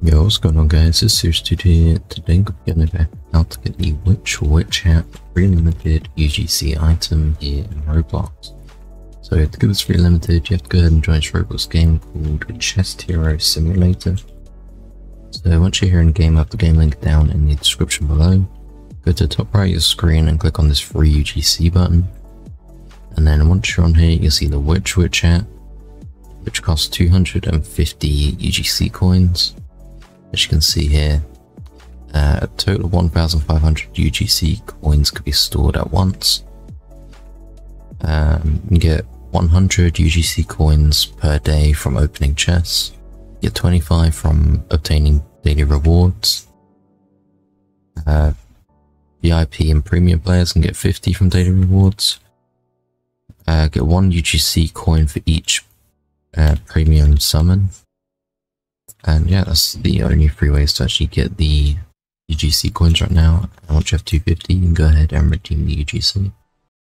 Yo, what's going on guys? This is today today we're gonna go how to get the Which Witch Hat free limited UGC item here in Roblox. So to get this free limited, you have to go ahead and join this Roblox game called Chest Hero Simulator. So once you're here in game, I have the game link down in the description below. Go to the top right of your screen and click on this free UGC button. And then once you're on here, you'll see the Which Witch Hat, which costs 250 UGC coins. As you can see here, uh, a total of 1,500 UGC coins could be stored at once. Um, you get 100 UGC coins per day from opening chests. Get 25 from obtaining daily rewards. Uh, VIP and premium players can get 50 from daily rewards. Uh, get one UGC coin for each uh, premium summon. And yeah, that's the only three ways to actually get the UGC coins right now. And once you have 250, you can go ahead and redeem the UGC.